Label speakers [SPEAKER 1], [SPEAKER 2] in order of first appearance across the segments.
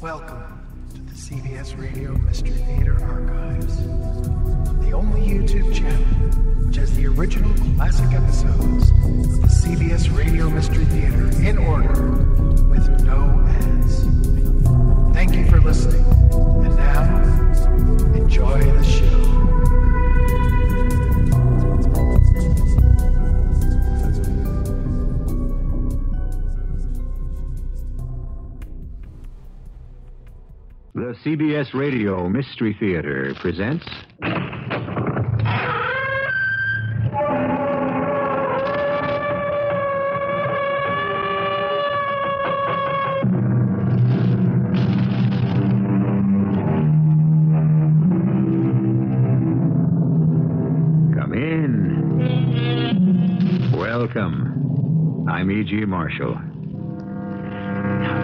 [SPEAKER 1] Welcome to the CBS Radio Mystery Theater Archives, the only YouTube channel which has the original classic episodes of the CBS Radio Mystery Theater in order with no ads. Thank you for listening, and now enjoy the show.
[SPEAKER 2] CBS Radio Mystery Theater presents. Come in. Welcome. I'm E.G. Marshall.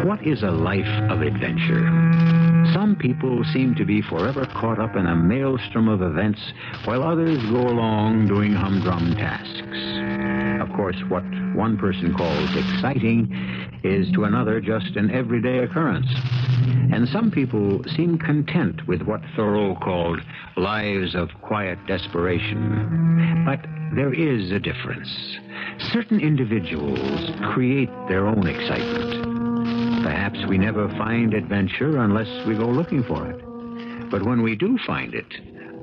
[SPEAKER 2] What is a life of adventure? Some people seem to be forever caught up in a maelstrom of events, while others go along doing humdrum tasks. Of course, what one person calls exciting is to another just an everyday occurrence. And some people seem content with what Thoreau called lives of quiet desperation. But there is a difference. Certain individuals create their own excitement. Perhaps we never find adventure unless we go looking for it. But when we do find it,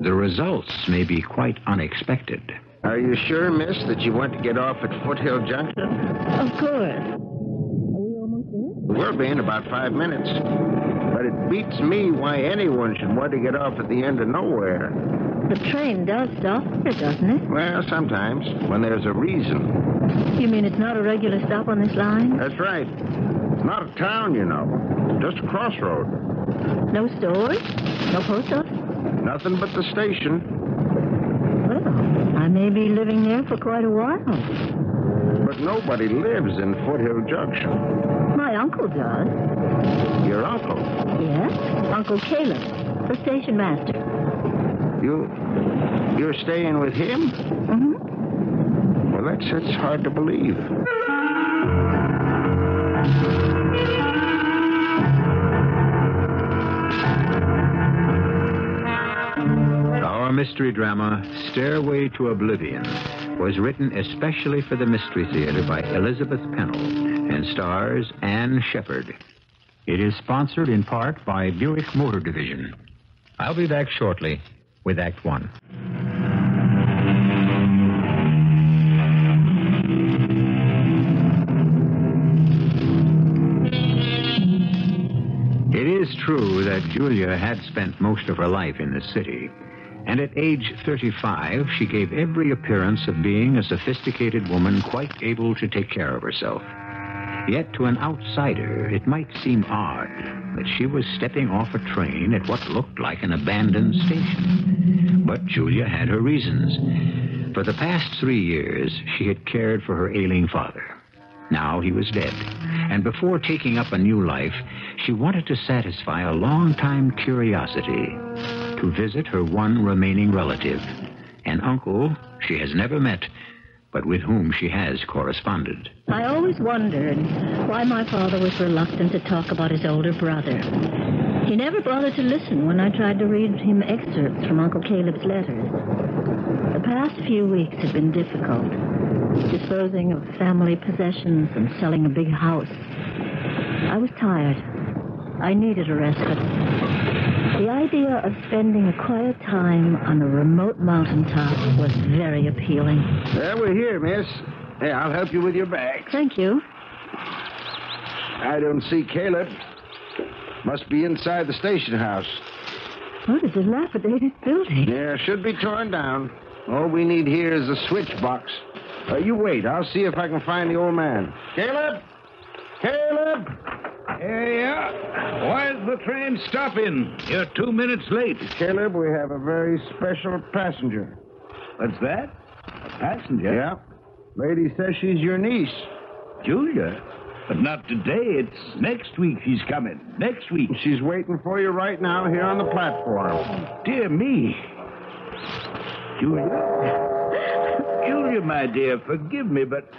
[SPEAKER 2] the results may be quite unexpected.
[SPEAKER 3] Are you sure, miss, that you want to get off at Foothill Junction?
[SPEAKER 4] Of course. Are we almost there?
[SPEAKER 3] We'll be in about five minutes. But it beats me why anyone should want to get off at the end of nowhere.
[SPEAKER 4] The train does stop here, doesn't it?
[SPEAKER 3] Well, sometimes, when there's a reason.
[SPEAKER 4] You mean it's not a regular stop on this line?
[SPEAKER 3] That's right. Not a town, you know. Just a crossroad.
[SPEAKER 4] No stores? No post office?
[SPEAKER 3] Nothing but the station.
[SPEAKER 4] Well, I may be living there for quite a while.
[SPEAKER 3] But nobody lives in Foothill Junction.
[SPEAKER 4] My uncle does.
[SPEAKER 3] Your uncle.
[SPEAKER 4] Yes? Uncle Caleb, the station master.
[SPEAKER 3] You. You're staying with him?
[SPEAKER 4] Mm-hmm.
[SPEAKER 3] Well, that's, that's hard to believe.
[SPEAKER 2] Mystery drama, Stairway to Oblivion, was written especially for the Mystery Theater by Elizabeth Pennell and stars Ann Shepard. It is sponsored in part by Buick Motor Division. I'll be back shortly with Act One. It is true that Julia had spent most of her life in the city, and at age 35, she gave every appearance of being a sophisticated woman quite able to take care of herself. Yet to an outsider, it might seem odd that she was stepping off a train at what looked like an abandoned station. But Julia had her reasons. For the past three years, she had cared for her ailing father. Now he was dead. And before taking up a new life, she wanted to satisfy a long-time curiosity to visit her one remaining relative, an uncle she has never met, but with whom she has corresponded.
[SPEAKER 4] I always wondered why my father was reluctant to talk about his older brother. He never bothered to listen when I tried to read him excerpts from Uncle Caleb's letters. The past few weeks had been difficult, disposing of family possessions and selling a big house. I was tired. I needed a rest, but the idea of spending a quiet time on a remote mountaintop was very appealing.
[SPEAKER 3] Well, we're here, miss. Hey, I'll help you with your bag.
[SPEAKER 4] Thank you.
[SPEAKER 3] I don't see Caleb. Must be inside the station house.
[SPEAKER 4] What is a dilapidated building?
[SPEAKER 3] Yeah, should be torn down. All we need here is a switch box. Uh, you wait. I'll see if I can find the old man. Caleb? Caleb?
[SPEAKER 5] Yeah, Why's the train stopping? You're two minutes late.
[SPEAKER 3] Caleb, we have a very special passenger.
[SPEAKER 5] What's that? A passenger?
[SPEAKER 3] Yeah. Lady says she's your niece.
[SPEAKER 5] Julia? But not today. It's next week she's coming. Next week.
[SPEAKER 3] She's waiting for you right now here on the platform.
[SPEAKER 5] Oh, dear me. Julia? Julia, my dear, forgive me, but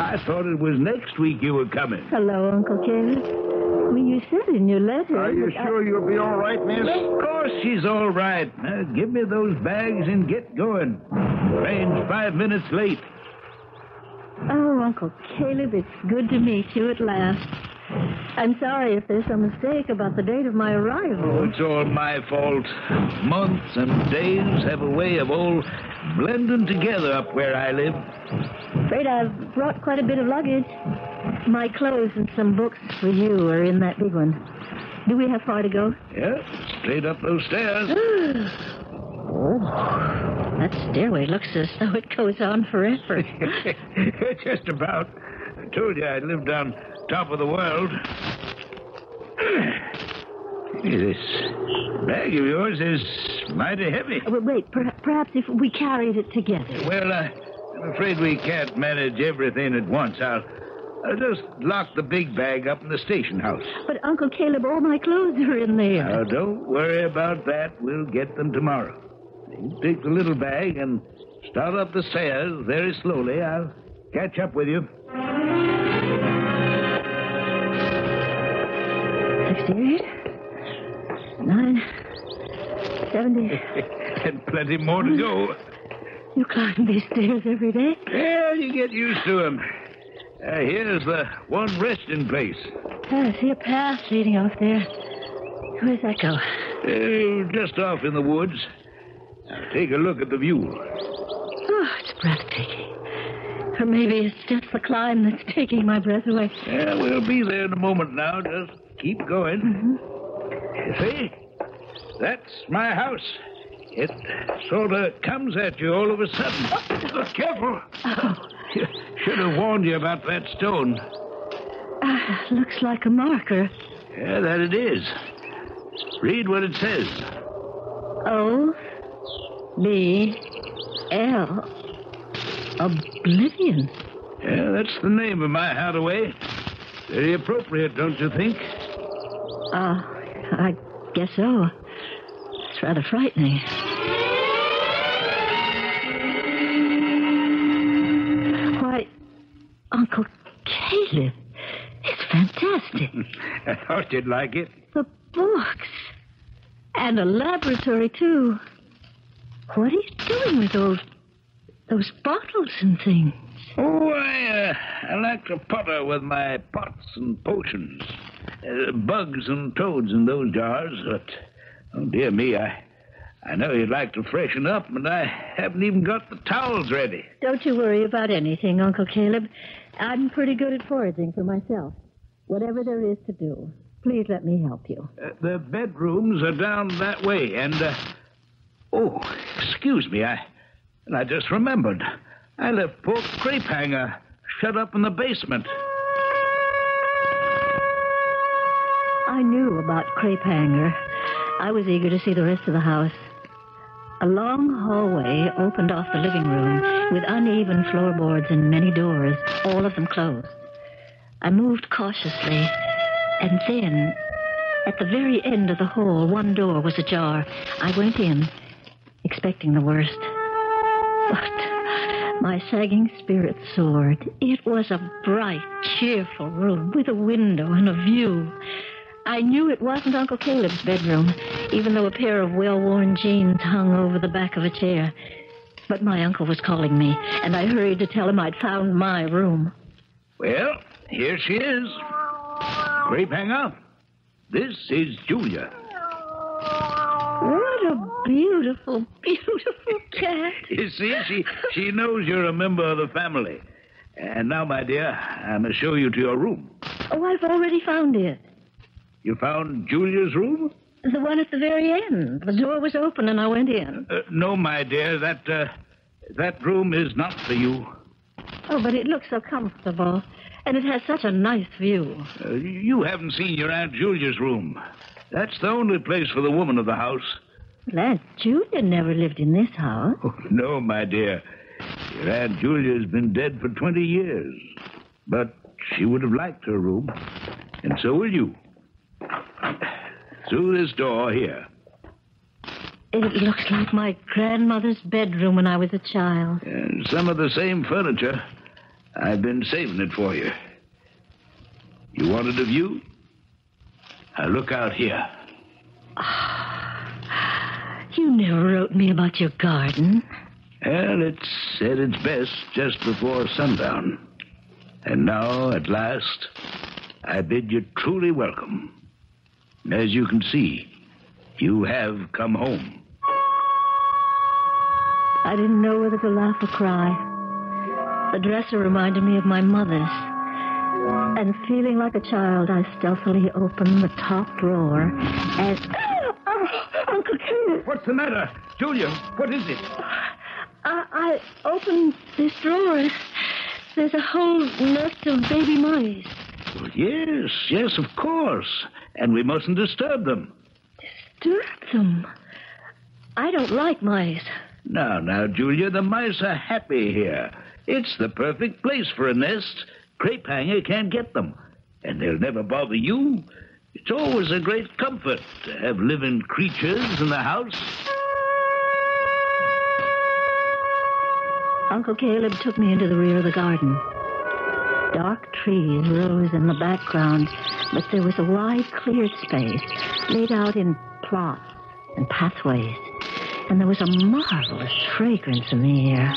[SPEAKER 5] I thought it was next week you were coming.
[SPEAKER 4] Hello, Uncle Caleb. Well, you said in your letter.
[SPEAKER 6] Are you
[SPEAKER 4] that I-
[SPEAKER 6] sure you'll be all right, miss?
[SPEAKER 5] Of course she's all right. Now, give me those bags and get going. Train's five minutes late.
[SPEAKER 4] Oh, Uncle Caleb, it's good to meet you at last. I'm sorry if there's some mistake about the date of my
[SPEAKER 5] Oh,
[SPEAKER 4] arrival.
[SPEAKER 5] it's all my fault. Months and days have a way of all blending together up where I live.
[SPEAKER 4] Afraid I've brought quite a bit of luggage. My clothes and some books for you are in that big one. Do we have far to go?
[SPEAKER 5] Yeah, straight up those stairs.
[SPEAKER 4] Oh, that stairway looks as though it goes on forever.
[SPEAKER 5] Just about. I told you I'd live down top of the world. This bag of yours is mighty heavy.
[SPEAKER 4] Well, wait, per- perhaps if we carried it together.
[SPEAKER 5] Well, uh, I'm afraid we can't manage everything at once. I'll, I'll just lock the big bag up in the station house.
[SPEAKER 4] But, Uncle Caleb, all my clothes are in there.
[SPEAKER 5] Now, don't worry about that. We'll get them tomorrow. You take the little bag and start up the stairs very slowly. I'll catch up with you.
[SPEAKER 4] 68, 9, 70.
[SPEAKER 5] and plenty more to go.
[SPEAKER 4] You climb these stairs every day?
[SPEAKER 5] Well, you get used to them. Uh, here's the one resting place.
[SPEAKER 4] I see a path leading off there. Where's that go?
[SPEAKER 5] Uh, just off in the woods. Now, take a look at the view.
[SPEAKER 4] Oh, it's breathtaking. Or maybe it's just the climb that's taking my breath away.
[SPEAKER 5] Yeah, we'll be there in a moment now. Just keep going. You see? That's my house. It sort of comes at you all of a sudden. Oh, careful.
[SPEAKER 4] Oh,
[SPEAKER 5] Should have warned you about that stone.
[SPEAKER 4] ah, looks like a marker.
[SPEAKER 5] Yeah, that it is. Read what it says.
[SPEAKER 4] O B L. Oblivion.
[SPEAKER 5] Yeah, that's the name of my hideaway. Very appropriate, don't you think?
[SPEAKER 4] Uh, I guess so. It's rather frightening. Why, Uncle Caleb, it's fantastic.
[SPEAKER 5] I thought you'd like it.
[SPEAKER 4] The books. And a laboratory, too. What are you doing with those those bottles and things?
[SPEAKER 5] Oh, I, uh, I like to potter with my pots and potions. Uh, bugs and toads in those jars, but, oh, dear me, I, I know you'd like to freshen up, but I haven't even got the towels ready.
[SPEAKER 4] Don't you worry about anything, Uncle Caleb. I'm pretty good at foraging for myself. Whatever there is to do, please let me help you.
[SPEAKER 5] Uh, the bedrooms are down that way, and, uh, oh, excuse me, I, and I just remembered. I left poor Crepe Hanger shut up in the basement.
[SPEAKER 4] I knew about Crepe Hanger. I was eager to see the rest of the house. A long hallway opened off the living room with uneven floorboards and many doors, all of them closed. I moved cautiously, and then, at the very end of the hall, one door was ajar. I went in, expecting the worst. But my sagging spirit soared. It was a bright, cheerful room with a window and a view. I knew it wasn't Uncle Caleb's bedroom, even though a pair of well worn jeans hung over the back of a chair. But my uncle was calling me, and I hurried to tell him I'd found my room.
[SPEAKER 5] Well, here she is. Crepe Hanger, this is Julia.
[SPEAKER 4] What a beautiful, beautiful cat.
[SPEAKER 5] You see, she, she knows you're a member of the family. And now, my dear, I must show you to your room.
[SPEAKER 4] Oh, I've already found it.
[SPEAKER 5] You found Julia's room?
[SPEAKER 4] The one at the very end. The door was open and I went in.
[SPEAKER 5] Uh, no, my dear, that, uh, that room is not for you.
[SPEAKER 4] Oh, but it looks so comfortable. And it has such a nice view.
[SPEAKER 5] Uh, you haven't seen your Aunt Julia's room. That's the only place for the woman of the house.
[SPEAKER 4] Well, Aunt Julia never lived in this house.
[SPEAKER 5] Oh, no, my dear. Your Aunt Julia's been dead for 20 years. But she would have liked her room. And so will you. Through this door here.
[SPEAKER 4] It looks like my grandmother's bedroom when I was a child.
[SPEAKER 5] And some of the same furniture. I've been saving it for you. You wanted a view? Now look out here.
[SPEAKER 4] You never wrote me about your garden.
[SPEAKER 5] Well, it said its best just before sundown. And now, at last, I bid you truly welcome. As you can see, you have come home.
[SPEAKER 4] I didn't know whether to laugh or cry. The dresser reminded me of my mother's. And feeling like a child, I stealthily opened the top drawer and. Oh, Uncle Caleb!
[SPEAKER 5] What's the matter? Julia, what is it?
[SPEAKER 4] I, I opened this drawer. There's a whole nest of baby mice.
[SPEAKER 5] Well, yes, yes, of course. And we mustn't disturb them.
[SPEAKER 4] Disturb them. I don't like mice.
[SPEAKER 5] Now, now, Julia, the mice are happy here. It's the perfect place for a nest. Crepe hanger can't get them. And they'll never bother you. It's always a great comfort to have living creatures in the house.
[SPEAKER 4] Uncle Caleb took me into the rear of the garden. Dark trees rose in the background, but there was a wide, clear space laid out in plots and pathways. And there was a marvelous fragrance in the air.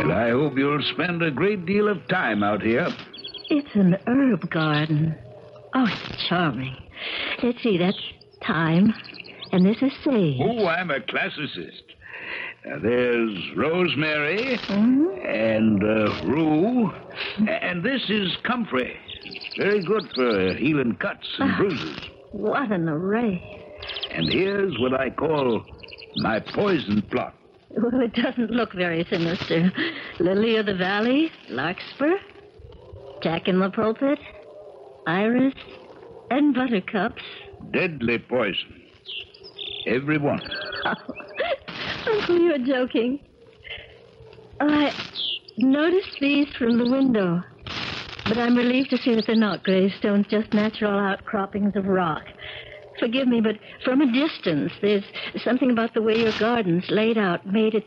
[SPEAKER 5] And I hope you'll spend a great deal of time out here.
[SPEAKER 4] It's an herb garden. Oh, it's charming. Let's see, that's thyme. And this is sage.
[SPEAKER 5] Oh, I'm a classicist. Now, there's rosemary
[SPEAKER 4] Mhm.
[SPEAKER 5] and uh, rue, and this is comfrey. Very good for healing cuts and ah, bruises.
[SPEAKER 4] What an array.
[SPEAKER 5] And here's what I call my poison plot.
[SPEAKER 4] Well, it doesn't look very sinister. Lily of the Valley, larkspur, jack in the pulpit, iris, and buttercups.
[SPEAKER 5] Deadly poison. Every one.
[SPEAKER 4] Oh, Uncle, you're joking. I noticed these from the window, but I'm relieved to see that they're not gravestones, just natural outcroppings of rock. Forgive me, but from a distance, there's something about the way your garden's laid out made it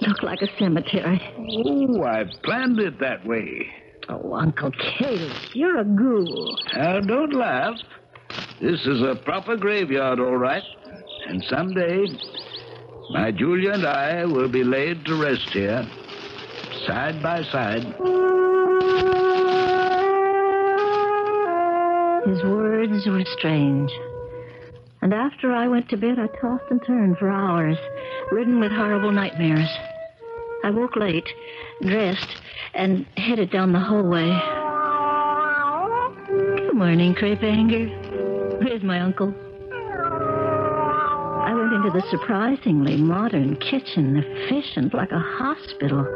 [SPEAKER 4] look like a cemetery.
[SPEAKER 5] Oh, I planned it that way.
[SPEAKER 4] Oh, Uncle Caleb, you're a ghoul.
[SPEAKER 5] Now, don't laugh. This is a proper graveyard, all right. And someday, my Julia and I will be laid to rest here, side by side.
[SPEAKER 4] His words were strange. And after I went to bed, I tossed and turned for hours, ridden with horrible nightmares. I woke late, dressed, and headed down the hallway. Good morning, Crepe Hanger. Where's my uncle? I went into the surprisingly modern kitchen, efficient like a hospital,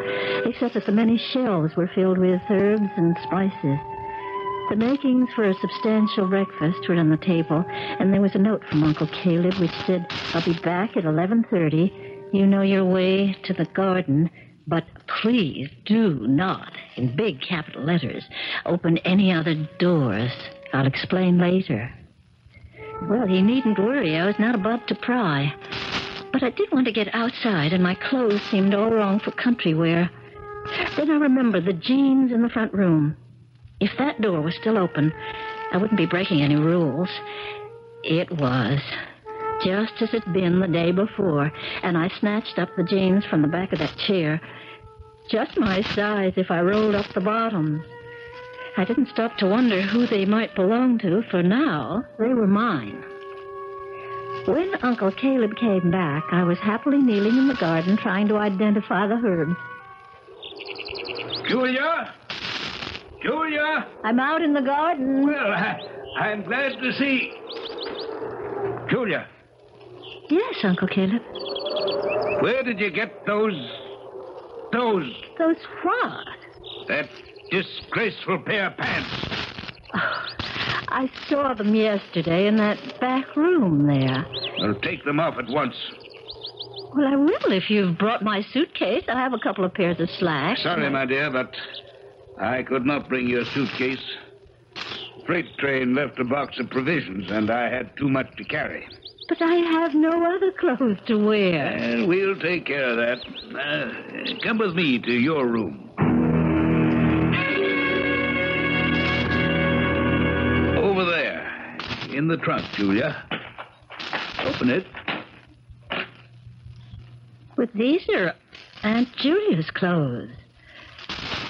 [SPEAKER 4] except that the many shelves were filled with herbs and spices. The makings for a substantial breakfast were on the table, and there was a note from Uncle Caleb which said, I'll be back at 11.30. You know your way to the garden, but please do not, in big capital letters, open any other doors. I'll explain later. Well, he needn't worry. I was not about to pry. But I did want to get outside, and my clothes seemed all wrong for country wear. Then I remembered the jeans in the front room. If that door was still open, I wouldn't be breaking any rules. It was. Just as it'd been the day before, and I snatched up the jeans from the back of that chair. Just my size if I rolled up the bottoms. I didn't stop to wonder who they might belong to, for now they were mine. When Uncle Caleb came back, I was happily kneeling in the garden trying to identify the herbs.
[SPEAKER 5] Julia? Julia?
[SPEAKER 4] I'm out in the garden.
[SPEAKER 5] Well, I, I'm glad to see. Julia,
[SPEAKER 4] Yes, Uncle Caleb.
[SPEAKER 5] where did you get those. those.
[SPEAKER 4] Those what?
[SPEAKER 5] that disgraceful pair of pants?
[SPEAKER 4] Oh, I saw them yesterday in that back room there.
[SPEAKER 5] Well, take them off at once.
[SPEAKER 4] Well, I will if you've brought my suitcase. I have a couple of pairs of slacks.
[SPEAKER 5] Sorry, my dear, but I could not bring your suitcase. Freight train left a box of provisions, and I had too much to carry.
[SPEAKER 4] But I have no other clothes to wear.
[SPEAKER 5] And we'll take care of that. Uh, come with me to your room. Over there, in the trunk, Julia. Open it.
[SPEAKER 4] But these are Aunt Julia's clothes.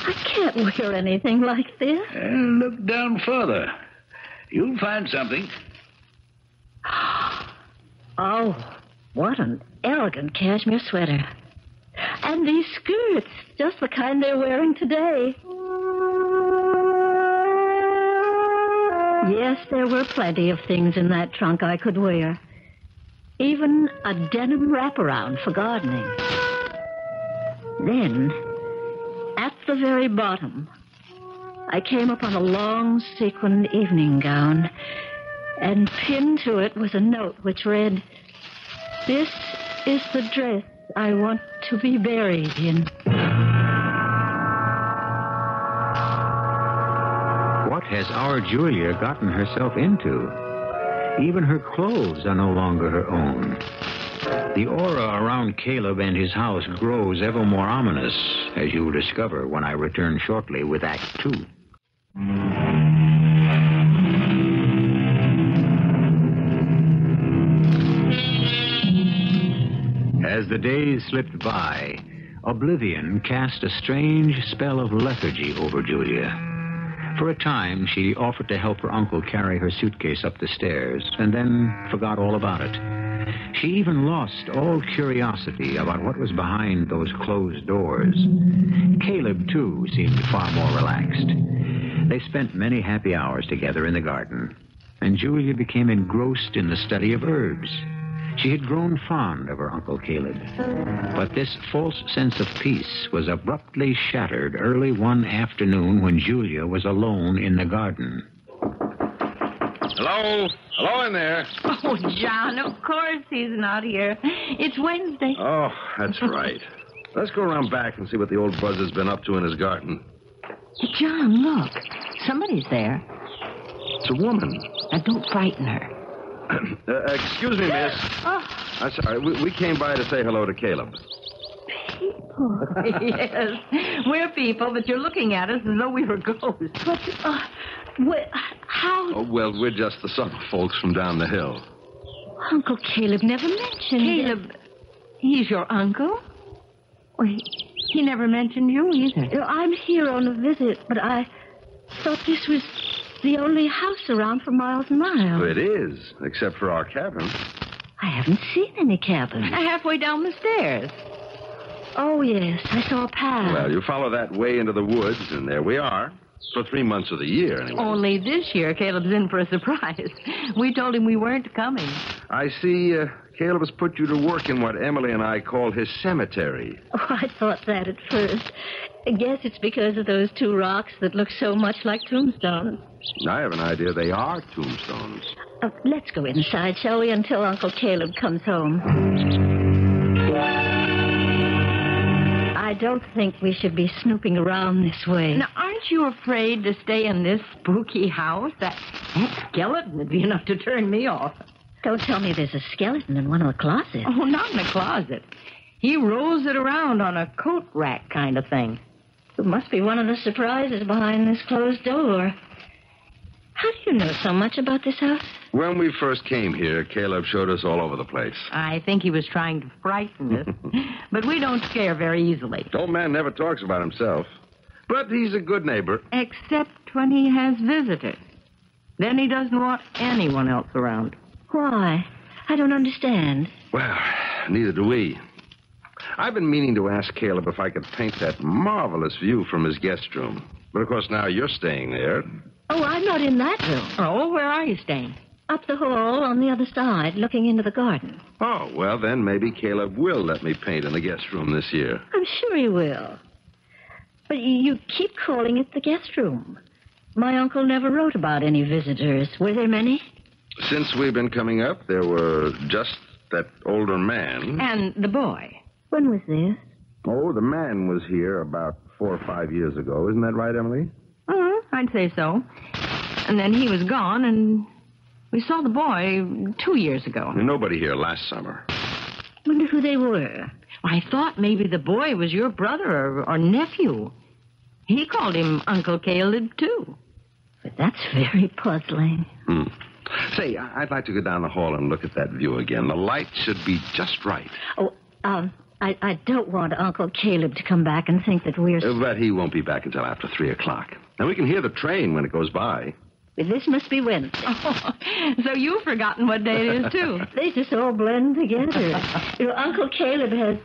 [SPEAKER 4] I can't wear anything like this.
[SPEAKER 5] And look down further. You'll find something.
[SPEAKER 4] Oh, what an elegant cashmere sweater. And these skirts, just the kind they're wearing today. Yes, there were plenty of things in that trunk I could wear. Even a denim wraparound for gardening. Then, the very bottom, I came upon a long sequined evening gown, and pinned to it was a note which read, This is the dress I want to be buried in.
[SPEAKER 2] What has our Julia gotten herself into? Even her clothes are no longer her own. The aura around Caleb and his house grows ever more ominous, as you will discover when I return shortly with Act Two. As the days slipped by, oblivion cast a strange spell of lethargy over Julia. For a time, she offered to help her uncle carry her suitcase up the stairs, and then forgot all about it. She even lost all curiosity about what was behind those closed doors. Caleb, too, seemed far more relaxed. They spent many happy hours together in the garden, and Julia became engrossed in the study of herbs. She had grown fond of her Uncle Caleb. But this false sense of peace was abruptly shattered early one afternoon when Julia was alone in the garden.
[SPEAKER 3] Hello? Hello in there.
[SPEAKER 7] Oh, John, of course he's not here. It's Wednesday.
[SPEAKER 3] Oh, that's right. Let's go around back and see what the old buzz has been up to in his garden.
[SPEAKER 7] John, look. Somebody's there.
[SPEAKER 3] It's a woman.
[SPEAKER 7] Now, don't frighten her.
[SPEAKER 3] Uh, excuse me, miss.
[SPEAKER 7] Oh,
[SPEAKER 3] I'm sorry. We, we came by to say hello to Caleb. People.
[SPEAKER 7] yes. We're people, but you're looking at us as though we were ghosts.
[SPEAKER 4] But, uh, wh- how?
[SPEAKER 3] Oh, well, we're just the summer folks from down the hill.
[SPEAKER 4] Uncle Caleb never mentioned
[SPEAKER 7] Caleb, he's your uncle? Well, he, he never mentioned you either.
[SPEAKER 4] I'm here on a visit, but I thought this was the only house around for miles and miles.
[SPEAKER 3] It is, except for our cabin.
[SPEAKER 4] I haven't seen any cabins.
[SPEAKER 7] Halfway down the stairs.
[SPEAKER 4] Oh, yes, I saw a path.
[SPEAKER 3] Well, you follow that way into the woods, and there we are. For three months of the year, anyway.
[SPEAKER 7] Only this year, Caleb's in for a surprise. We told him we weren't coming.
[SPEAKER 3] I see uh, Caleb has put you to work in what Emily and I call his cemetery.
[SPEAKER 4] Oh, I thought that at first. I guess it's because of those two rocks that look so much like tombstones.
[SPEAKER 3] I have an idea they are tombstones.
[SPEAKER 4] Uh, let's go inside, shall we, until Uncle Caleb comes home. I don't think we should be snooping around this way.
[SPEAKER 7] Now, aren't you afraid to stay in this spooky house? That, that skeleton would be enough to turn me off.
[SPEAKER 4] Don't tell me there's a skeleton in one of the closets.
[SPEAKER 7] Oh, not in the closet. He rolls it around on a coat rack kind of thing.
[SPEAKER 4] It must be one of the surprises behind this closed door. How do you know so much about this house?
[SPEAKER 3] When we first came here, Caleb showed us all over the place.
[SPEAKER 7] I think he was trying to frighten us. but we don't scare very easily.
[SPEAKER 3] The Old man never talks about himself. But he's a good neighbor.
[SPEAKER 7] Except when he has visitors. Then he doesn't want anyone else around.
[SPEAKER 4] Why? I don't understand.
[SPEAKER 3] Well, neither do we. I've been meaning to ask Caleb if I could paint that marvelous view from his guest room. But of course, now you're staying there.
[SPEAKER 4] Oh, I'm not in that room.
[SPEAKER 7] Oh, where are you staying?
[SPEAKER 4] Up the hall on the other side, looking into the garden.
[SPEAKER 3] Oh, well, then maybe Caleb will let me paint in the guest room this year.
[SPEAKER 4] I'm sure he will. But you keep calling it the guest room. My uncle never wrote about any visitors. Were there many?
[SPEAKER 3] Since we've been coming up, there were just that older man.
[SPEAKER 7] And the boy.
[SPEAKER 4] When was this?
[SPEAKER 3] Oh, the man was here about four or five years ago. Isn't that right, Emily?
[SPEAKER 7] I'd say so. And then he was gone, and we saw the boy two years ago.
[SPEAKER 3] Nobody here last summer.
[SPEAKER 4] Wonder who they were.
[SPEAKER 7] I thought maybe the boy was your brother or, or nephew. He called him Uncle Caleb, too.
[SPEAKER 4] But that's very puzzling.
[SPEAKER 3] Hmm. Say, I'd like to go down the hall and look at that view again. The light should be just right.
[SPEAKER 4] Oh, um, I, I don't want Uncle Caleb to come back and think that we're.
[SPEAKER 3] Uh, But he won't be back until after 3 o'clock. And we can hear the train when it goes by.
[SPEAKER 4] This must be Wednesday.
[SPEAKER 7] so you've forgotten what day it is, too.
[SPEAKER 4] They just all blend together. you know, Uncle Caleb has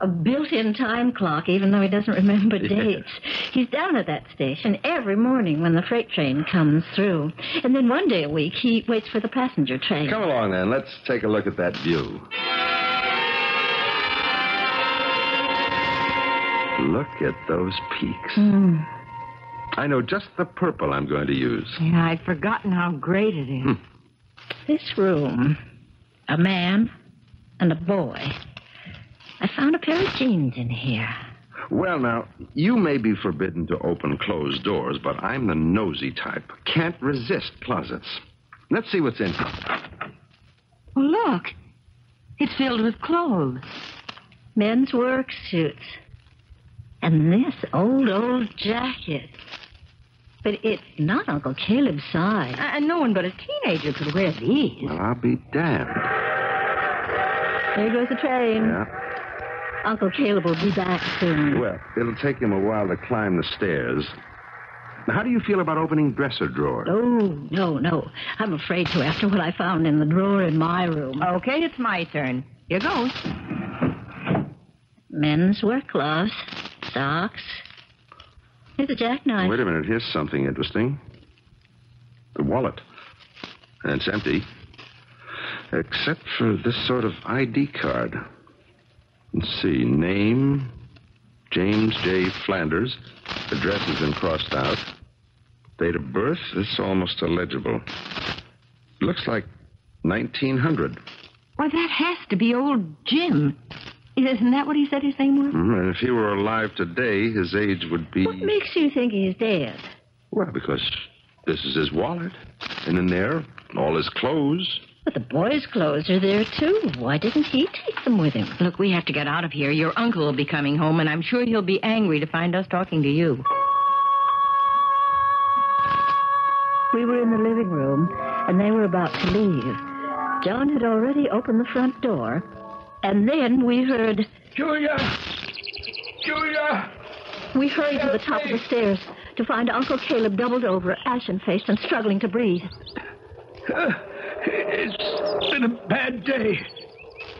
[SPEAKER 4] a built-in time clock, even though he doesn't remember dates. He's down at that station every morning when the freight train comes through, and then one day a week he waits for the passenger train.
[SPEAKER 3] Come along, then. Let's take a look at that view. Look at those peaks.
[SPEAKER 4] Hmm.
[SPEAKER 3] I know just the purple I'm going to use.
[SPEAKER 7] Yeah, I'd forgotten how great it is. Hmm.
[SPEAKER 4] This room, a man and a boy. I found a pair of jeans in here.
[SPEAKER 3] Well, now, you may be forbidden to open closed doors, but I'm the nosy type. Can't resist closets. Let's see what's in here.
[SPEAKER 7] Well, look. It's filled with clothes.
[SPEAKER 4] Men's work suits. And this old, old jacket. But it's not Uncle Caleb's size.
[SPEAKER 7] And no one but a teenager could wear these.
[SPEAKER 3] Well, I'll be damned.
[SPEAKER 4] There goes the train.
[SPEAKER 3] Yeah.
[SPEAKER 4] Uncle Caleb will be back soon.
[SPEAKER 3] Well, it'll take him a while to climb the stairs. Now, how do you feel about opening dresser drawers?
[SPEAKER 4] Oh, no, no. I'm afraid to after what I found in the drawer in my room.
[SPEAKER 7] Okay, it's my turn. Here goes.
[SPEAKER 4] Men's work gloves, socks. Here's a jackknife.
[SPEAKER 3] Wait a minute. Here's something interesting. The wallet. And it's empty. Except for this sort of ID card. Let's see. Name James J. Flanders. Address has been crossed out. Date of birth is almost illegible. Looks like 1900.
[SPEAKER 7] Why, that has to be old Jim. Isn't that what he said his name was?
[SPEAKER 3] Mhm, And if he were alive today, his age would be.
[SPEAKER 4] What makes you think he's dead?
[SPEAKER 3] Well, because this is his wallet. And in there, all his clothes.
[SPEAKER 4] But the boys' clothes are there, too. Why didn't he take them with him?
[SPEAKER 7] Look, we have to get out of here. Your uncle will be coming home, and I'm sure he'll be angry to find us talking to you.
[SPEAKER 4] We were in the living room, and they were about to leave. John had already opened the front door, and then we heard.
[SPEAKER 5] Julia! Julia!
[SPEAKER 4] We hurried to the top of the stairs to find Uncle Caleb doubled over, ashen faced, and struggling to breathe.
[SPEAKER 5] Uh, it's been a bad day.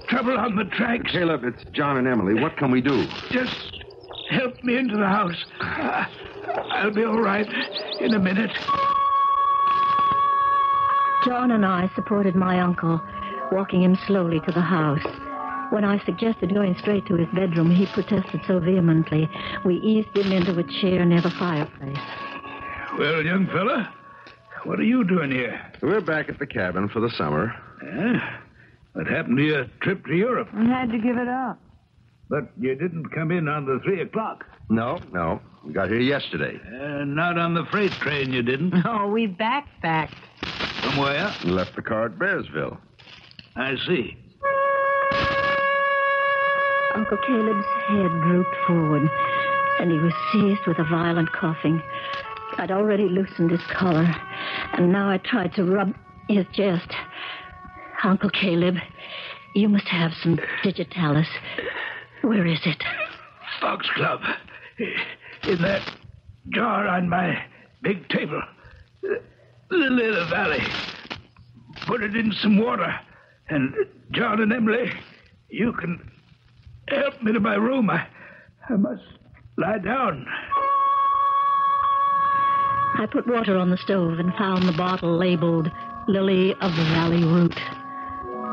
[SPEAKER 5] Trouble on the tracks.
[SPEAKER 3] Caleb, it's John and Emily. What can we do?
[SPEAKER 5] Just help me into the house. Uh, I'll be all right in a minute.
[SPEAKER 4] John and I supported my uncle, walking him slowly to the house. When I suggested going straight to his bedroom, he protested so vehemently, we eased him into a chair near the fireplace.
[SPEAKER 5] Well, young fella, what are you doing here?
[SPEAKER 3] We're back at the cabin for the summer.
[SPEAKER 5] Huh? What happened to your trip to Europe?
[SPEAKER 7] I had to give it up.
[SPEAKER 5] But you didn't come in on the three o'clock.
[SPEAKER 3] No, no. We got here yesterday.
[SPEAKER 5] Uh, not on the freight train, you didn't.
[SPEAKER 7] No, we backpacked.
[SPEAKER 5] Somewhere?
[SPEAKER 3] And left the car at Bearsville.
[SPEAKER 5] I see.
[SPEAKER 4] Uncle Caleb's head drooped forward, and he was seized with a violent coughing. I'd already loosened his collar, and now I tried to rub his chest. Uncle Caleb, you must have some digitalis. Where is it?
[SPEAKER 5] Foxglove. In that jar on my big table. The little valley. Put it in some water. And John and Emily, you can help me to my room. I, I must lie down.
[SPEAKER 4] I put water on the stove and found the bottle labeled Lily of the Valley Root.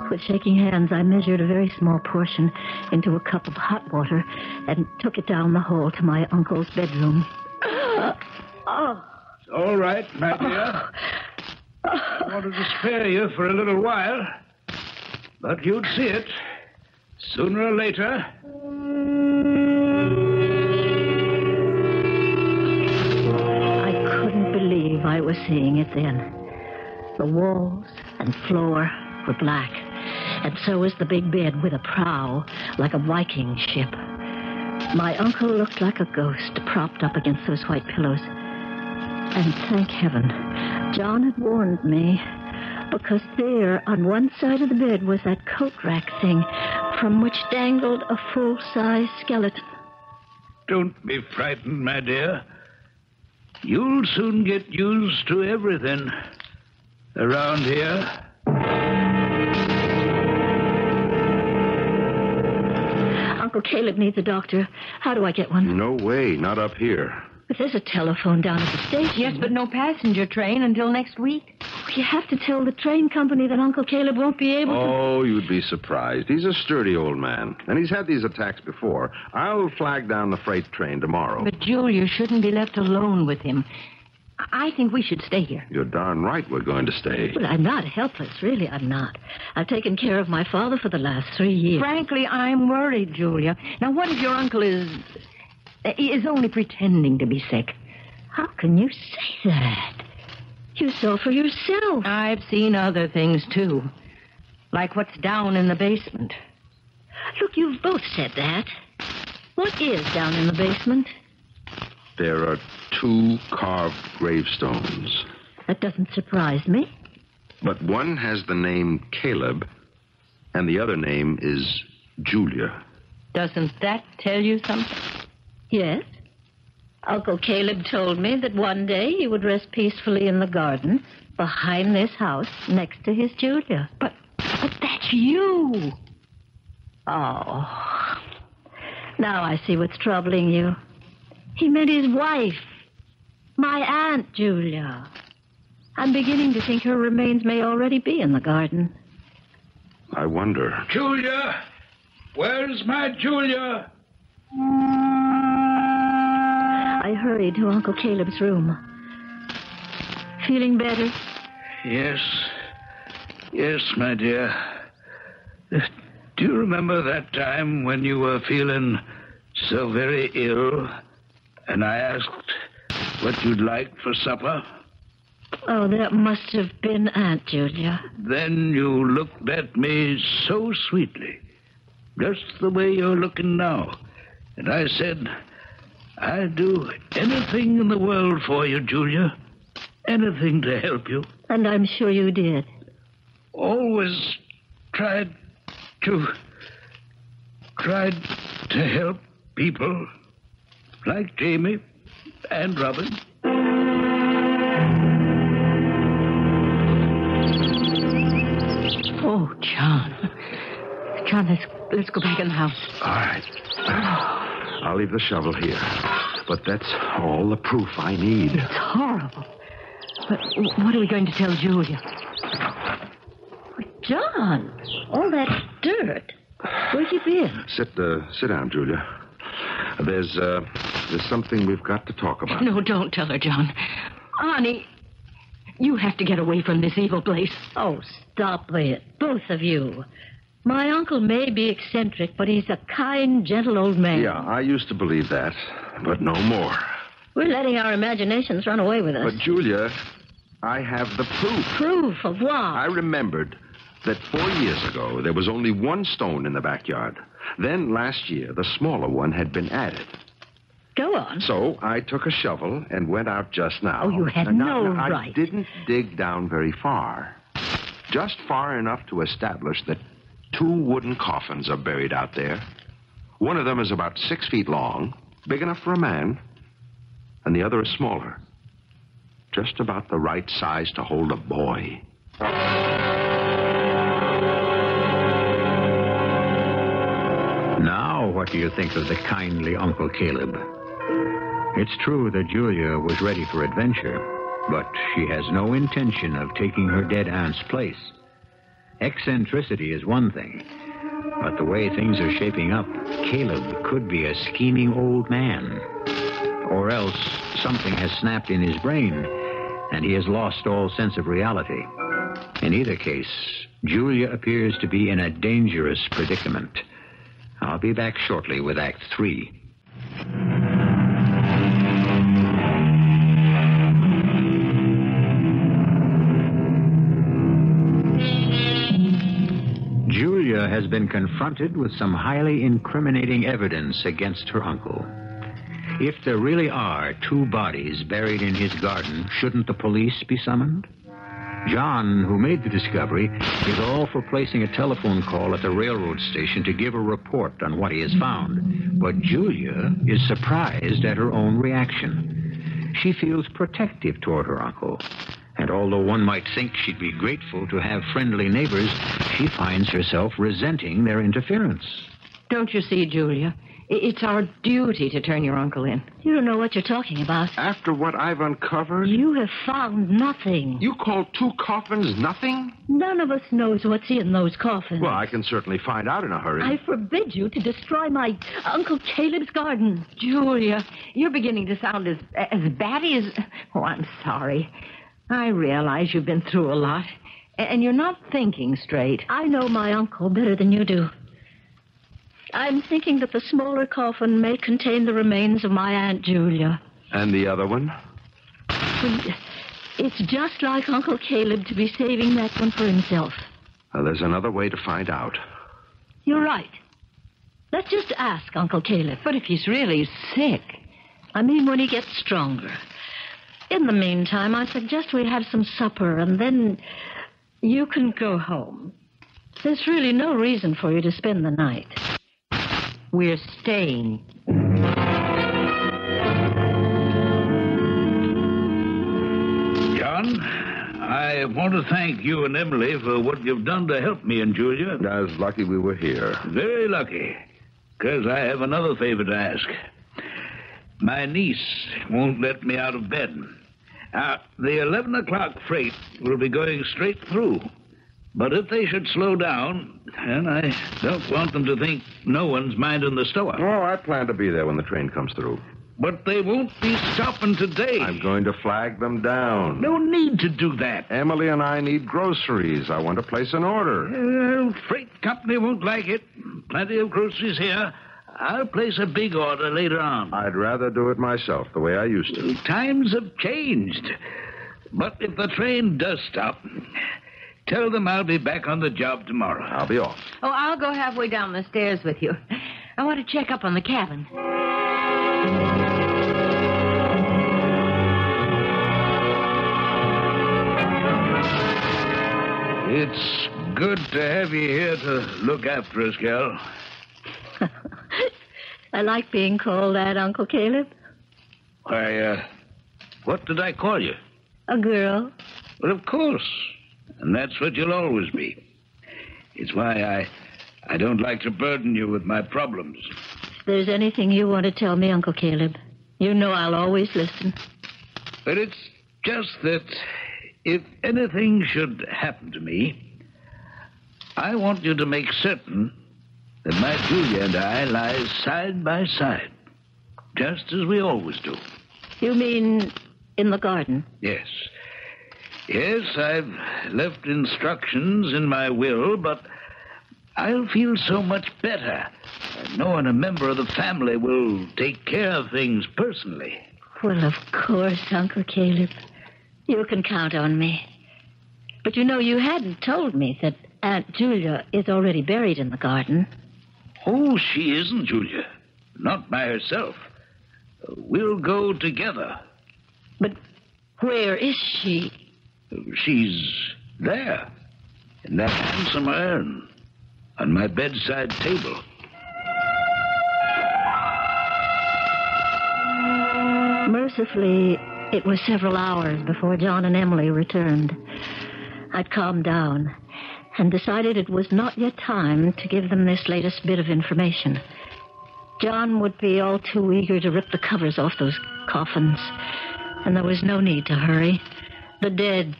[SPEAKER 4] With shaking hands, I measured a very small portion into a cup of hot water and took it down the hall to my uncle's bedroom. oh,
[SPEAKER 5] It's all right, my dear. I wanted to spare you for a little while. But you'd see it. Sooner or later.
[SPEAKER 4] I couldn't believe I was seeing it then. The walls and floor were black, and so was the big bed with a prow like a Viking ship. My uncle looked like a ghost propped up against those white pillows. And thank heaven, John had warned me. Because there, on one side of the bed, was that coat rack thing from which dangled a full size skeleton.
[SPEAKER 5] Don't be frightened, my dear. You'll soon get used to everything around here.
[SPEAKER 4] Uncle Caleb needs a doctor. How do I get one?
[SPEAKER 3] No way, not up here.
[SPEAKER 4] But there's a telephone down at the station.
[SPEAKER 7] Yes, but no passenger train until next week.
[SPEAKER 4] You have to tell the train company that Uncle Caleb won't be able to.
[SPEAKER 3] Oh, you'd be surprised. He's a sturdy old man, and he's had these attacks before. I'll flag down the freight train tomorrow.
[SPEAKER 7] But Julia shouldn't be left alone with him. I I think we should stay here.
[SPEAKER 3] You're darn right we're going to stay.
[SPEAKER 4] But I'm not helpless, really, I'm not. I've taken care of my father for the last three years.
[SPEAKER 7] Frankly, I'm worried, Julia. Now, what if your uncle is. Is only pretending to be sick?
[SPEAKER 4] How can you say that? You saw for yourself.
[SPEAKER 7] I've seen other things, too. Like what's down in the basement.
[SPEAKER 4] Look, you've both said that. What is down in the basement?
[SPEAKER 3] There are two carved gravestones,
[SPEAKER 4] That doesn't surprise me.
[SPEAKER 3] but one has the name Caleb, and the other name is Julia.
[SPEAKER 7] Doesn't that tell you something?
[SPEAKER 4] Yes. Uncle Caleb told me that one day he would rest peacefully in the garden behind this house next to his Julia.
[SPEAKER 7] But, but that's you.
[SPEAKER 4] Oh. Now I see what's troubling you. He meant his wife, my Aunt Julia. I'm beginning to think her remains may already be in the garden.
[SPEAKER 3] I wonder.
[SPEAKER 5] Julia! Where's my Julia?
[SPEAKER 4] I hurried to Uncle Caleb's room. Feeling better?
[SPEAKER 5] Yes. Yes, my dear. Uh, Do you remember that time when you were feeling so very ill and I asked what you'd like for supper?
[SPEAKER 4] Oh, that must have been Aunt Julia.
[SPEAKER 5] Then you looked at me so sweetly, just the way you're looking now. And I said, I'd do anything in the world for you, Julia. Anything to help you.
[SPEAKER 4] And I'm sure you did.
[SPEAKER 5] Always tried to. tried to help people like Jamie and Robin.
[SPEAKER 7] Oh, John. John, let's, let's go back in the house.
[SPEAKER 3] All right. Oh. I'll leave the shovel here. But that's all the proof I need.
[SPEAKER 7] It's horrible. But what are we going to tell Julia?
[SPEAKER 4] John, all that dirt. Where'd you been?
[SPEAKER 3] Sit, uh, sit down, Julia. There's, uh, there's something we've got to talk about.
[SPEAKER 7] No, don't tell her, John. Honey, you have to get away from this evil place.
[SPEAKER 4] Oh, stop it, both of you. My uncle may be eccentric, but he's a kind, gentle old man.
[SPEAKER 3] Yeah, I used to believe that, but no more.
[SPEAKER 4] We're letting our imaginations run away with us.
[SPEAKER 3] But, Julia, I have the proof.
[SPEAKER 4] Proof of what?
[SPEAKER 3] I remembered that four years ago there was only one stone in the backyard. Then last year the smaller one had been added.
[SPEAKER 4] Go on.
[SPEAKER 3] So I took a shovel and went out just now.
[SPEAKER 4] Oh, you had
[SPEAKER 3] And now-
[SPEAKER 4] no
[SPEAKER 3] now, I didn't dig down very far. Just far enough to establish that two wooden coffins are buried out there. One of them is about six feet long, big enough for a man, and the other is smaller. Just about the right size to hold a boy.
[SPEAKER 2] Now, what do you think of the kindly Uncle Caleb? It's true that Julia was ready for adventure, but she has no intention of taking her dead aunt's place. Eccentricity is one thing, but the way things are shaping up, Caleb could be a scheming old man. Or else something has snapped in his brain, and he has lost all sense of reality. In either case, Julia appears to be in a dangerous predicament. I'll be back shortly with Act Three. Has been confronted with some highly incriminating evidence against her uncle. If there really are two bodies buried in his garden, shouldn't the police be summoned? John, who made the discovery, is all for placing a telephone call at the railroad station to give a report on what he has found. But Julia is surprised at her own reaction. She feels protective toward her uncle. And although one might think she'd be grateful to have friendly neighbors, she finds herself resenting their interference.
[SPEAKER 7] Don't you see, Julia? It's our duty to turn your uncle in.
[SPEAKER 4] You don't know what you're talking about.
[SPEAKER 3] After what I've uncovered,
[SPEAKER 4] You have found nothing.
[SPEAKER 3] you call two coffins nothing?
[SPEAKER 4] None of us knows what's in those coffins.
[SPEAKER 3] Well, I can certainly find out in a hurry.
[SPEAKER 4] I forbid you to destroy my Uncle Caleb's garden.
[SPEAKER 7] Julia, you're beginning to sound as as batty as. Oh, I'm sorry. I realize you've been through a lot, and you're not thinking straight.
[SPEAKER 4] I know my uncle better than you do. I'm thinking that the smaller coffin may contain the remains of my Aunt Julia.
[SPEAKER 3] And the other one?
[SPEAKER 4] It's just like Uncle Caleb to be saving that one for himself.
[SPEAKER 3] Well, there's another way to find out.
[SPEAKER 4] You're right. Let's just ask Uncle Caleb.
[SPEAKER 7] But if he's really sick,
[SPEAKER 4] I mean, when he gets stronger. In the meantime, I suggest we have some supper and then you can go home. There's really no reason for you to spend the night.
[SPEAKER 7] we're staying.
[SPEAKER 5] John, I want to thank you and Emily for what you've done to help me and Julia.
[SPEAKER 3] I was lucky we were here.
[SPEAKER 5] Very lucky, because I have another favor to ask. My niece won't let me out of bed. Now, the 11 o'clock freight will be going straight through. But if they should slow down, then I don't want them to think no one's minding the store.
[SPEAKER 3] Oh, I plan to be there when the train comes through.
[SPEAKER 5] But they won't be stopping today.
[SPEAKER 3] I'm going to flag them down.
[SPEAKER 5] No need to do that.
[SPEAKER 3] Emily and I need groceries. I want to place an order.
[SPEAKER 5] Well, freight company won't like it. Plenty of groceries here. I'll place a big order later on.
[SPEAKER 3] I'd rather do it myself, the way I used to.
[SPEAKER 5] Times have changed. But if the train does stop, tell them I'll be back on the job tomorrow.
[SPEAKER 3] I'll be off.
[SPEAKER 7] Oh, I'll go halfway down the stairs with you. I want to check up on the cabin.
[SPEAKER 5] It's good to have you here to look after us, gal.
[SPEAKER 4] I like being called that, Uncle Caleb.
[SPEAKER 5] Why, uh, what did I call you?
[SPEAKER 4] A girl.
[SPEAKER 5] Well, of course. And that's what you'll always be. It's why I, I don't like to burden you with my problems.
[SPEAKER 4] If there's anything you want to tell me, Uncle Caleb, you know I'll always listen.
[SPEAKER 5] But it's just that if anything should happen to me, I want you to make certain that my Julia and I lie side by side, just as we always do.
[SPEAKER 4] You mean in the garden?
[SPEAKER 5] Yes. Yes, I've left instructions in my will, but I'll feel so much better knowing a member of the family will take care of things personally.
[SPEAKER 4] Well, of course, Uncle Caleb. You can count on me. But you know, you hadn't told me that Aunt Julia is already buried in the garden.
[SPEAKER 5] Oh, she isn't, Julia. Not by herself. We'll go together.
[SPEAKER 4] But where is she?
[SPEAKER 5] She's there, in that handsome urn, on my bedside table.
[SPEAKER 4] Mercifully, it was several hours before John and Emily returned. I'd calmed down and decided it was not yet time to give them this latest bit of information. John would be all too eager to rip the covers off those coffins, and there was no need to hurry. The dead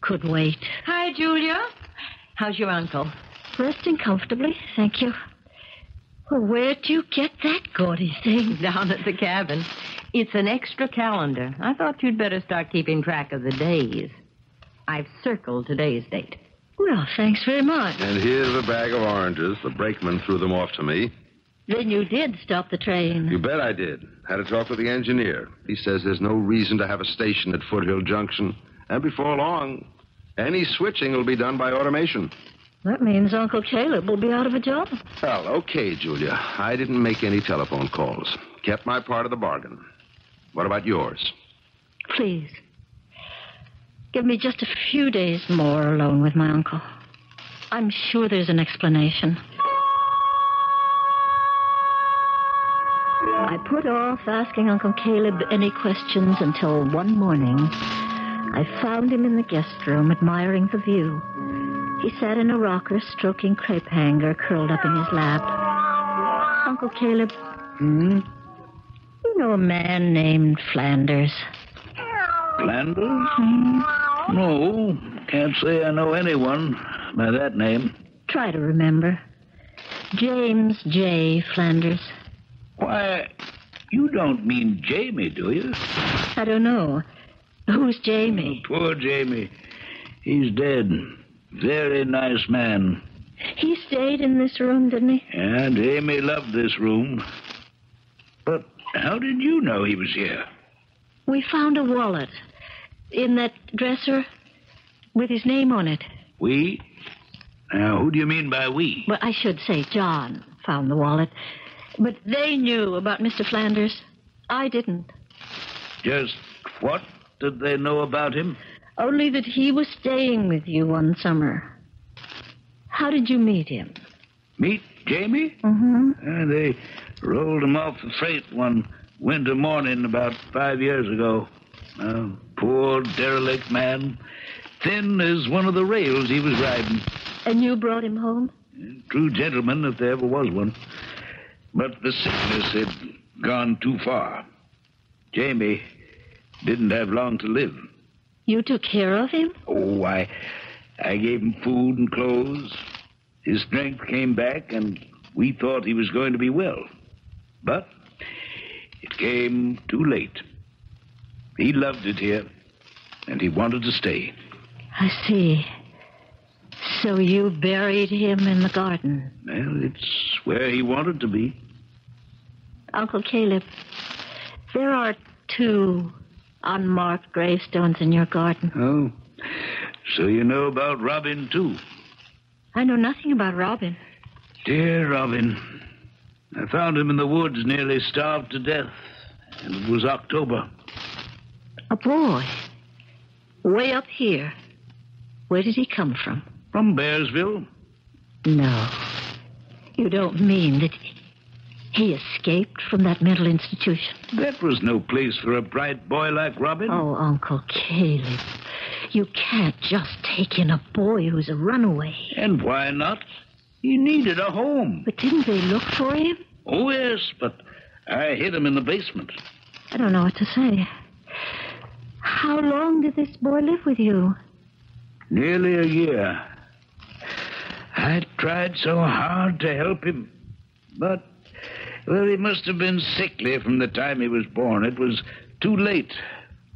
[SPEAKER 4] could wait.
[SPEAKER 7] Hi, Julia. How's your uncle?
[SPEAKER 4] Resting comfortably, thank you. Well, where'd you get that gaudy thing?
[SPEAKER 7] Down at the cabin. It's an extra calendar. I thought you'd better start keeping track of the days. I've circled today's date.
[SPEAKER 4] Well, thanks very much.
[SPEAKER 3] And here's a bag of oranges. The brakeman threw them off to me.
[SPEAKER 4] Then you did stop the train.
[SPEAKER 3] You bet I did. Had a talk with the engineer. He says there's no reason to have a station at Foothill Junction. And before long, any switching will be done by automation.
[SPEAKER 4] That means Uncle Caleb will be out of a job.
[SPEAKER 3] Well, okay, Julia. I didn't make any telephone calls. Kept my part of the bargain. What about yours?
[SPEAKER 4] Please. Give me just a few days more alone with my uncle. I'm sure there's an explanation. I put off asking Uncle Caleb any questions until one morning I found him in the guest room admiring the view. He sat in a rocker stroking crepe hanger curled up in his lap. Uncle Caleb,
[SPEAKER 5] Hmm?
[SPEAKER 4] you know a man named Flanders.
[SPEAKER 5] Flanders? No, can't say I know anyone by that name.
[SPEAKER 4] Try to remember. James J. Flanders.
[SPEAKER 5] Why, you don't mean Jamie, do you?
[SPEAKER 4] I don't know. Who's Jamie?
[SPEAKER 5] Oh, poor Jamie. He's dead. Very nice man.
[SPEAKER 4] He stayed in this room, didn't he?
[SPEAKER 5] Yeah, Jamie loved this room. But how did you know he was here?
[SPEAKER 4] We found a wallet in that dresser with his name on it.
[SPEAKER 5] We? Now, who do you mean by we?
[SPEAKER 4] Well, I should say John found the wallet. But they knew about Mr. Flanders. I didn't.
[SPEAKER 5] Just what did they know about him?
[SPEAKER 4] Only that he was staying with you one summer. How did you meet him?
[SPEAKER 5] Meet Jamie?
[SPEAKER 4] Mm-hmm.
[SPEAKER 5] Uh, they rolled him off the freight one winter morning about five years ago. A poor derelict man, thin as one of the rails he was riding.
[SPEAKER 4] And you brought him home?
[SPEAKER 5] True gentleman, if there ever was one. But the sickness had gone too far. Jamie didn't have long to live.
[SPEAKER 4] You took care of him?
[SPEAKER 5] Oh, I, I gave him food and clothes. His strength came back, and we thought he was going to be well. But it came too late. He loved it here, and he wanted to stay.
[SPEAKER 4] I see. So you buried him in the garden.
[SPEAKER 5] Well, it's where he wanted to be.
[SPEAKER 4] Uncle Caleb, there are two unmarked gravestones in your garden.
[SPEAKER 5] Oh, so you know about Robin, too.
[SPEAKER 4] I know nothing about Robin.
[SPEAKER 5] Dear Robin. I found him in the woods, nearly starved to death. And it was October.
[SPEAKER 4] A boy. Way up here. Where did he come from?
[SPEAKER 5] From Bearsville.
[SPEAKER 4] No. You don't mean that he escaped from that mental institution?
[SPEAKER 5] That was no place for a bright boy like Robin.
[SPEAKER 4] Oh, Uncle Caleb. You can't just take in a boy who's a runaway.
[SPEAKER 5] And why not? He needed a home.
[SPEAKER 4] But didn't they look for him?
[SPEAKER 5] Oh, yes, but I hid him in the basement.
[SPEAKER 4] I don't know what to say. How long did this boy live with you?
[SPEAKER 5] Nearly a year. I tried so hard to help him, but, well, he must have been sickly from the time he was born. It was too late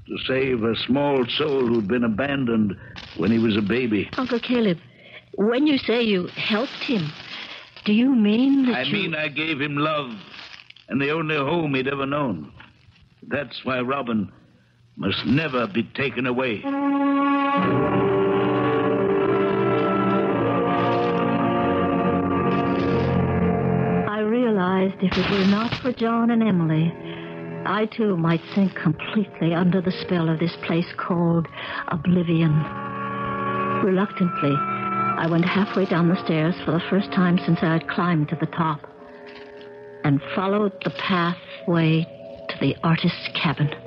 [SPEAKER 5] to save a small soul who'd been abandoned when he was a baby.
[SPEAKER 4] Uncle Caleb, when you say you helped him, do you mean that
[SPEAKER 5] I
[SPEAKER 4] you...
[SPEAKER 5] mean, I gave him love and the only home he'd ever known. That's why Robin must never be taken away.
[SPEAKER 4] I realized if it were not for John and Emily, I too might sink completely under the spell of this place called Oblivion. Reluctantly, I went halfway down the stairs for the first time since I had climbed to the top and followed the pathway to the artist's cabin.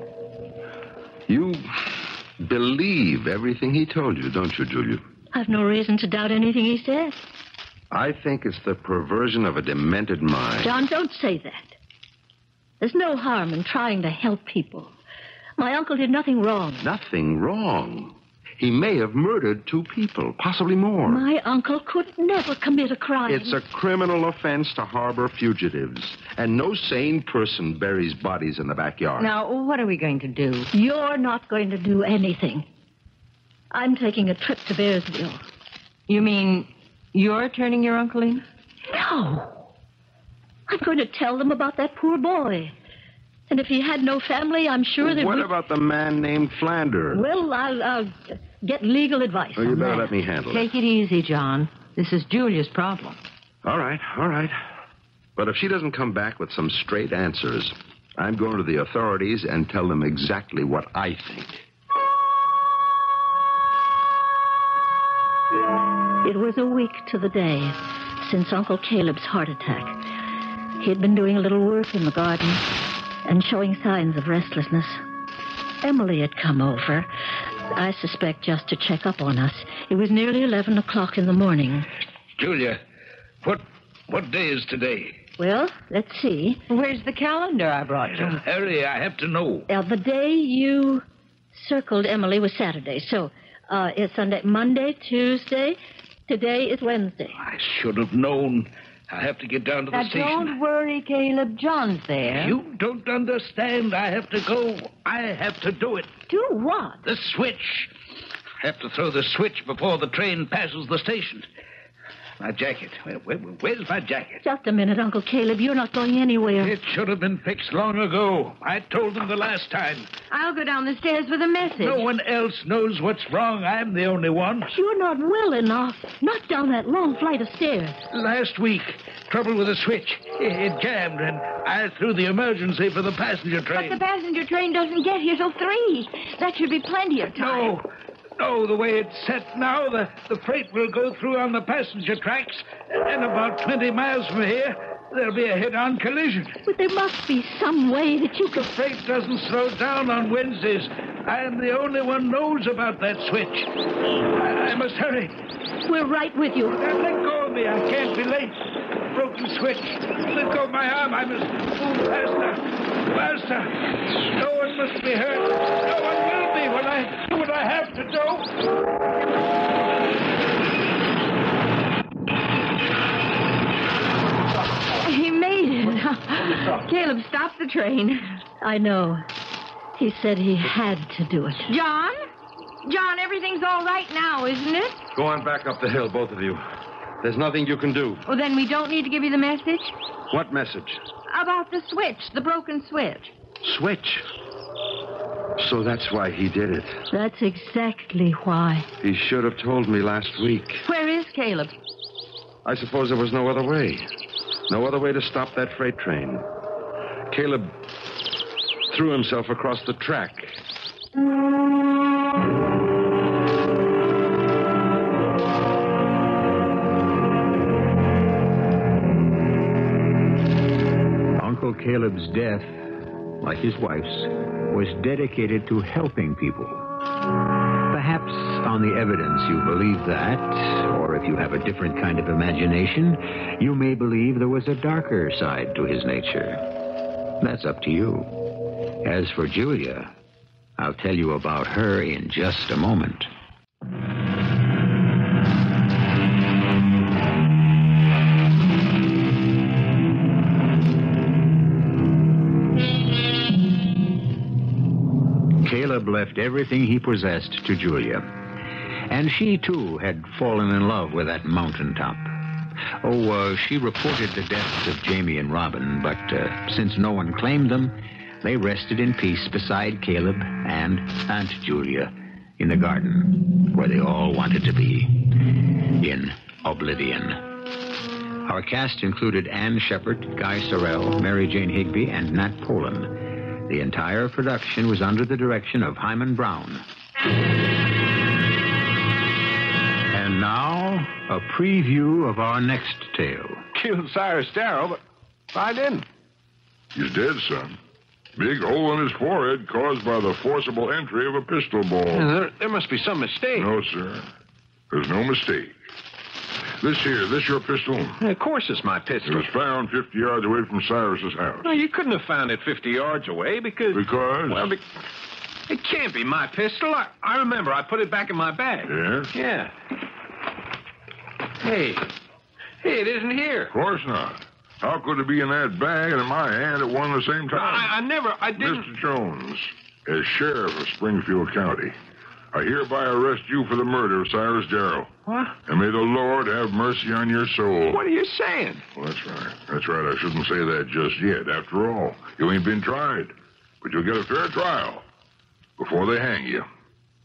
[SPEAKER 3] You believe everything he told you, don't you, Julia?
[SPEAKER 4] I've no reason to doubt anything he says.
[SPEAKER 3] I think it's the perversion of a demented mind.
[SPEAKER 4] John, don't say that. There's no harm in trying to help people. My uncle did nothing wrong.
[SPEAKER 3] Nothing wrong. He may have murdered two people, possibly more.
[SPEAKER 4] My uncle could never commit a crime.
[SPEAKER 3] It's a criminal offense to harbor fugitives, and no sane person buries bodies in the backyard.
[SPEAKER 7] Now, what are we going to do?
[SPEAKER 4] You're not going to do anything. I'm taking a trip to Bearsville.
[SPEAKER 7] You mean you're turning your uncle in?
[SPEAKER 4] No. I'm going to tell them about that poor boy. And if he had no family, I'm sure that.
[SPEAKER 3] what
[SPEAKER 4] we...
[SPEAKER 3] about the man named Flander?
[SPEAKER 4] Well, I'll, I'll get legal advice.
[SPEAKER 3] Oh, you better
[SPEAKER 4] that.
[SPEAKER 3] let me handle it.
[SPEAKER 7] Take it easy, John. This is Julia's problem.
[SPEAKER 3] All right, all right. But if she doesn't come back with some straight answers, I'm going to the authorities and tell them exactly what I think.
[SPEAKER 4] It was a week to the day since Uncle Caleb's heart attack. He had been doing a little work in the garden and showing signs of restlessness. Emily had come over, I suspect just to check up on us. It was nearly 11 o'clock in the morning.
[SPEAKER 5] Julia, what what day is today?
[SPEAKER 4] Well, let's see.
[SPEAKER 7] Where's the calendar I brought you?
[SPEAKER 5] Hurry, I have to know.
[SPEAKER 4] Uh, the day you circled Emily was Saturday, so uh, it's Sunday, Monday, Tuesday. Today is Wednesday.
[SPEAKER 5] I should have known. I have to get down to the
[SPEAKER 7] Now,
[SPEAKER 5] station.
[SPEAKER 7] don't worry, Caleb. John's there.
[SPEAKER 5] You don't understand. I have to go. I have to do it.
[SPEAKER 4] Do what?
[SPEAKER 5] The switch. I have to throw the switch before the train passes the station. My jacket. Where, where, where's my jacket?
[SPEAKER 4] Just a minute, Uncle Caleb. You're not going anywhere.
[SPEAKER 5] It should have been fixed long ago. I told them the last time.
[SPEAKER 7] I'll go down the stairs with a message.
[SPEAKER 5] No one else knows what's wrong. I'm the only one.
[SPEAKER 4] You're not well enough. Not down that long flight of stairs.
[SPEAKER 5] Last week, trouble with a switch. It, it jammed, and I threw the emergency for the passenger train.
[SPEAKER 7] But the passenger train doesn't get here till three. That should be plenty of time.
[SPEAKER 5] No, no, the way it's set now, the, the freight will go through on the passenger tracks, and about 20 miles from here, there'll be a head-on collision.
[SPEAKER 4] But there must be some way that you
[SPEAKER 5] The freight doesn't slow down on Wednesdays. I am the only one knows about that switch. I, I must hurry.
[SPEAKER 4] We're right with you.
[SPEAKER 5] Now, let go of me. I can't be late. Broken switch. Let go of my arm. I must move faster. Faster. No one must be hurt. No one will when I do what I have to do.
[SPEAKER 7] He made it. Caleb, stop the train.
[SPEAKER 4] I know. He said he had to do it.
[SPEAKER 7] John? John, everything's all right now, isn't it?
[SPEAKER 3] Go on back up the hill, both of you. There's nothing you can do.
[SPEAKER 7] Well, then we don't need to give you the message
[SPEAKER 3] What message?
[SPEAKER 7] about the switch, the broken switch.
[SPEAKER 3] Switch. So that's why he did it.
[SPEAKER 4] That's exactly why.
[SPEAKER 3] He should have told me last week.
[SPEAKER 7] Where is Caleb?
[SPEAKER 3] I suppose there was no other way. No other way to stop that freight train. Caleb threw himself across the track.
[SPEAKER 2] Uncle Caleb's death, like his wife's, was dedicated to helping people. Perhaps on the evidence you believe that, or if you have a different kind of imagination, you may believe there was a darker side to his nature. That's up to you. As for Julia, I'll tell you about her in just a moment. Everything he possessed to Julia. And she, too, had fallen in love with that mountaintop. Oh, uh, she reported the deaths of Jamie and Robin, but uh, since no one claimed them, they rested in peace beside Caleb and Aunt Julia in the garden where they all wanted to be in oblivion. Our cast included Ann Shepard, Guy Sorel, Mary Jane Higby, and Nat Polen. The entire production was under the direction of Himan Brown. And now, a preview of our next tale.
[SPEAKER 8] Killed Cyrus Darrow, but I didn't.
[SPEAKER 9] He's dead, son. Big hole in his forehead caused by the forcible entry of a pistol ball.
[SPEAKER 8] There, there must be some mistake.
[SPEAKER 9] No, sir. There's no mistake. This here, this your pistol?
[SPEAKER 8] Of course it's my pistol.
[SPEAKER 9] It was found 50 yards away from Cyrus's house.
[SPEAKER 8] No, you couldn't have found it 50 yards away because...
[SPEAKER 9] Because?
[SPEAKER 8] Well, be- it can't be my pistol. I, I remember I put it back in my bag.
[SPEAKER 9] Yeah?
[SPEAKER 8] Yeah. Hey. Hey, it isn't here.
[SPEAKER 9] Of course not. How could it be in that bag and in my hand at one and the same time?
[SPEAKER 8] I, I never... I didn't...
[SPEAKER 9] Mr. Jones, as sheriff of Springfield County, I hereby arrest you for the murder of Cyrus Darrow.
[SPEAKER 8] What?
[SPEAKER 9] And may the Lord have mercy on your soul.
[SPEAKER 8] What are you saying?
[SPEAKER 9] Well, that's right. That's right. I shouldn't say that just yet. After all, you ain't been tried. But you'll get a fair trial before they hang you.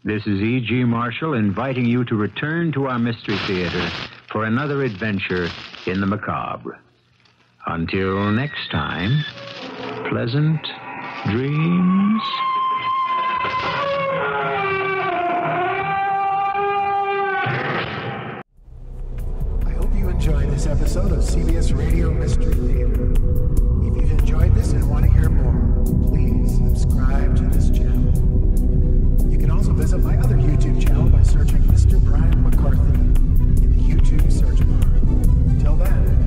[SPEAKER 2] This is E.G. Marshall inviting you to return to our Mystery Theater for another adventure in the macabre. Until next time, pleasant dreams.
[SPEAKER 1] this episode of CBS Radio Mystery Theater. If you've enjoyed this and want to hear more, please subscribe to this channel. You can also visit my other YouTube channel by searching Mr. Brian McCarthy in the YouTube search bar. Till then,